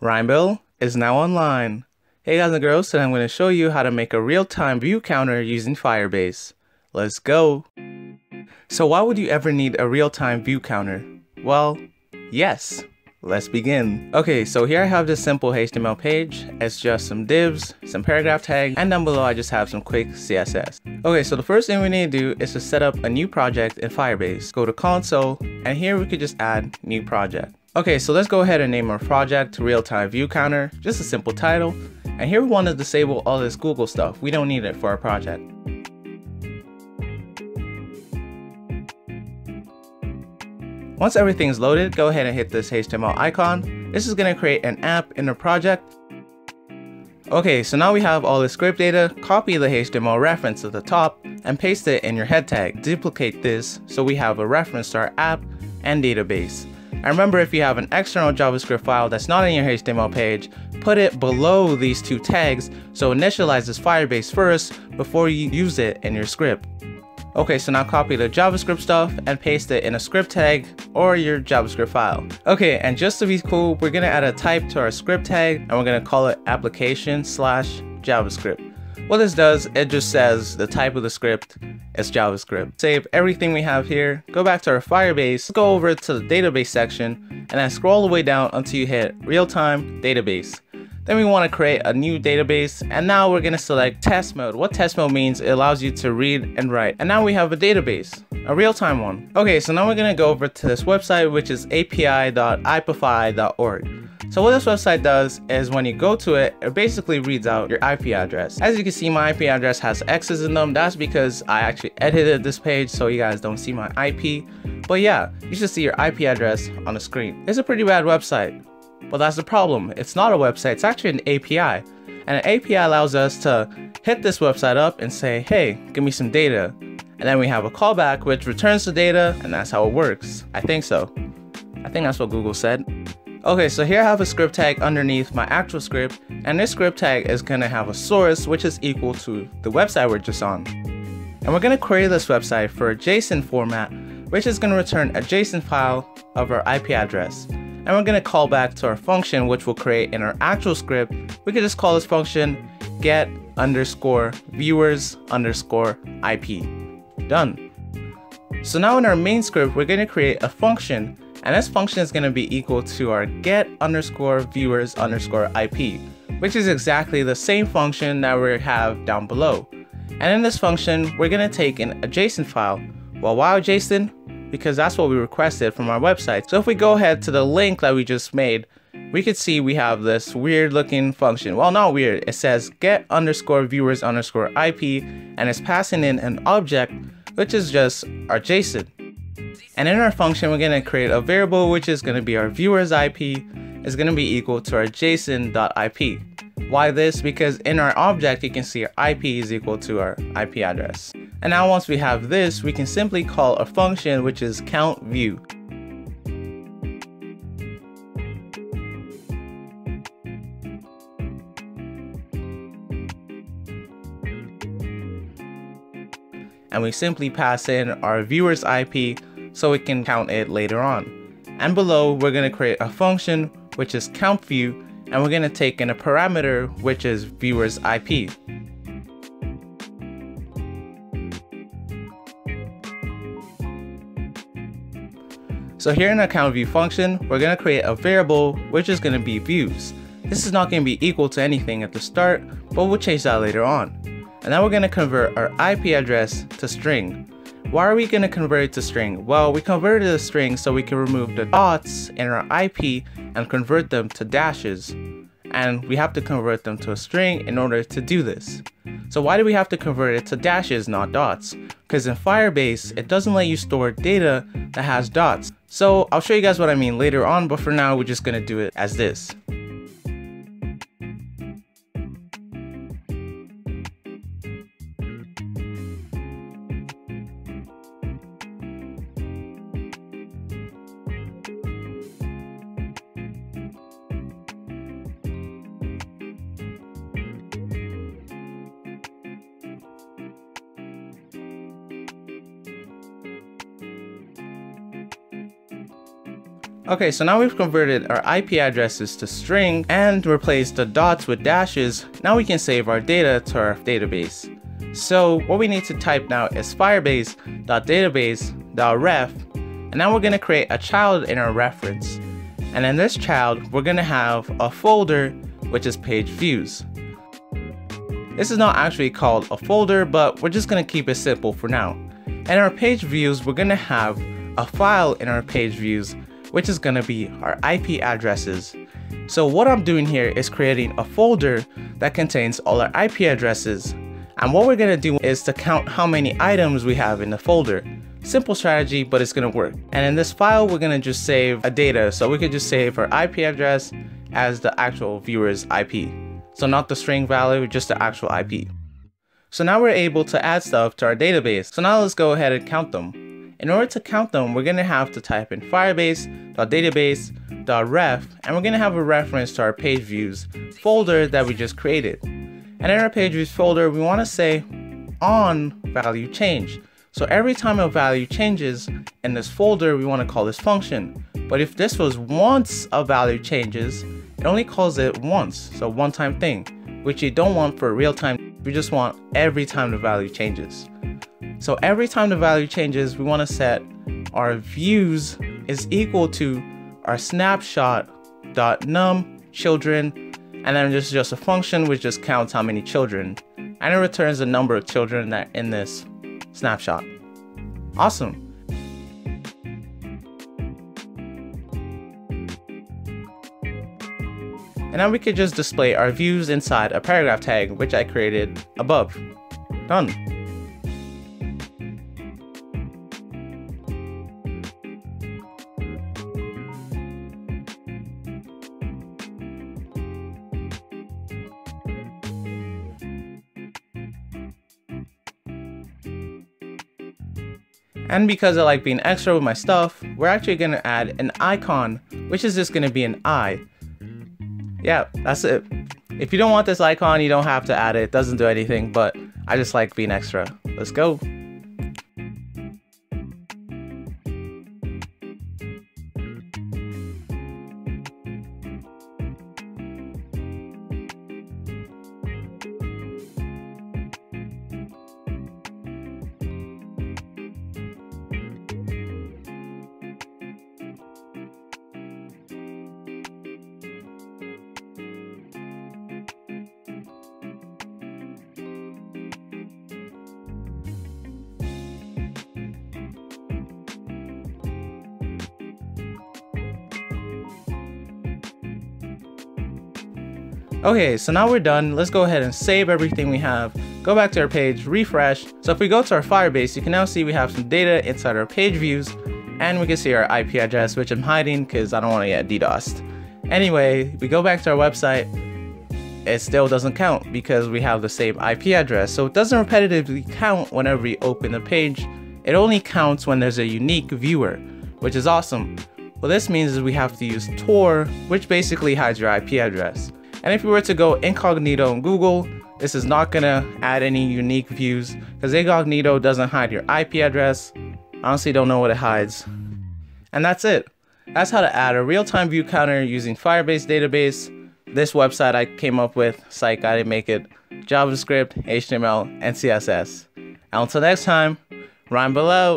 RhymBil is now online. Hey guys and girls, today I'm going to show you how to make a real-time view counter using Firebase. Let's go! So why would you ever need a real-time view counter? Well, yes. Let's begin. Okay, so here I have this simple HTML page. It's just some divs, some paragraph tags, and down below I just have some quick CSS. Okay, so the first thing we need to do is to set up a new project in Firebase. Go to console, and here we could just add new project. Okay, so let's go ahead and name our project real-time view counter, just a simple title. And here we want to disable all this Google stuff. We don't need it for our project. Once everything's loaded, go ahead and hit this HTML icon. This is going to create an app in the project. Okay, so now we have all the script data, copy the HTML reference at the top and paste it in your head tag. Duplicate this so we have a reference to our app and database. And remember if you have an external JavaScript file that's not in your HTML page, put it below these two tags so initializes Firebase first before you use it in your script. Okay, so now copy the JavaScript stuff and paste it in a script tag or your JavaScript file. Okay, and just to be cool, we're gonna add a type to our script tag and we're gonna call it application slash JavaScript. What this does, it just says the type of the script is JavaScript. Save everything we have here, go back to our Firebase, go over to the database section, and then scroll all the way down until you hit real-time database. Then we want to create a new database and now we're going to select test mode. What test mode means it allows you to read and write. And now we have a database, a real-time one. Okay, so now we're going to go over to this website which is api.ipify.org. So what this website does is when you go to it, it basically reads out your IP address. As you can see, my IP address has X's in them. That's because I actually edited this page so you guys don't see my IP. But yeah, you should see your IP address on the screen. It's a pretty bad website. But that's the problem. It's not a website, it's actually an API. And an API allows us to hit this website up and say, hey, give me some data. And then we have a callback which returns the data and that's how it works. I think so. I think that's what Google said. Okay, so here I have a script tag underneath my actual script, and this script tag is gonna have a source which is equal to the website we're just on. And we're gonna query this website for a JSON format, which is gonna return a JSON file of our IP address and we're going to call back to our function which we'll create in our actual script. We can just call this function get underscore viewers underscore IP. Done. So now in our main script, we're going to create a function and this function is going to be equal to our get underscore viewers underscore IP, which is exactly the same function that we have down below. And in this function, we're going to take an JSON file. Well, why JSON? because that's what we requested from our website. So if we go ahead to the link that we just made, we could see we have this weird looking function. Well, not weird. It says get underscore viewers underscore IP and it's passing in an object, which is just our JSON. And in our function, we're going to create a variable, which is going to be our viewers IP is going to be equal to our JSON.ip. Why this? Because in our object, you can see our IP is equal to our IP address. And now once we have this, we can simply call a function which is count view. And we simply pass in our viewer's IP so we can count it later on. And below, we're to create a function which is count view and we're to take in a parameter which is viewer's IP. So here in our count view function, we're to create a variable which is to be views. This is not to be equal to anything at the start, but we'll change that later on. And now we're to convert our IP address to string. Why are we going to convert it to string? Well, we converted a string so we can remove the dots in our IP and convert them to dashes. And we have to convert them to a string in order to do this. So why do we have to convert it to dashes, not dots? Because in Firebase, it doesn't let you store data that has dots. So I'll show you guys what I mean later on, but for now, we're just gonna do it as this. Okay, so now we've converted our IP addresses to string and replaced the dots with dashes. Now we can save our data to our database. So what we need to type now is firebase.database.ref and now we're gonna create a child in our reference. And in this child, we're gonna have a folder which is page views. This is not actually called a folder, but we're just gonna keep it simple for now. In our page views, we're gonna have a file in our page views which is gonna be our IP addresses. So what I'm doing here is creating a folder that contains all our IP addresses. And what we're gonna do is to count how many items we have in the folder. Simple strategy, but it's gonna work. And in this file, we're gonna just save a data. So we could just save our IP address as the actual viewer's IP. So not the string value, just the actual IP. So now we're able to add stuff to our database. So now let's go ahead and count them. In order to count them, we're gonna have to type in firebase.database.ref and we're gonna have a reference to our page views folder that we just created. And in our page views folder, we wanna say on value change. So every time a value changes in this folder, we wanna call this function. But if this was once a value changes, it only calls it once, so one time thing, which you don't want for real time. We just want every time the value changes. So every time the value changes, we want to set our views is equal to our snapshot dot num children and then just just a function which just counts how many children and it returns the number of children that in this snapshot. Awesome. And now we could just display our views inside a paragraph tag which I created above. Done. And because I like being extra with my stuff, we're actually gonna add an icon, which is just gonna be an eye. Yeah, that's it. If you don't want this icon, you don't have to add it. It doesn't do anything, but I just like being extra. Let's go. Okay, so now we're done. Let's go ahead and save everything we have. Go back to our page, refresh. So if we go to our Firebase, you can now see we have some data inside our page views and we can see our IP address, which I'm hiding because I don't want to get DDoSed. Anyway, we go back to our website, it still doesn't count because we have the same IP address. So it doesn't repetitively count whenever we open the page. It only counts when there's a unique viewer, which is awesome. What this means is we have to use Tor, which basically hides your IP address. And if you were to go incognito in Google, this is not gonna add any unique views because incognito doesn't hide your IP address. Honestly, don't know what it hides. And that's it. That's how to add a real-time view counter using Firebase database. This website I came up with, Psych, I didn't make it, JavaScript, HTML, and CSS. And until next time, RhymBil out.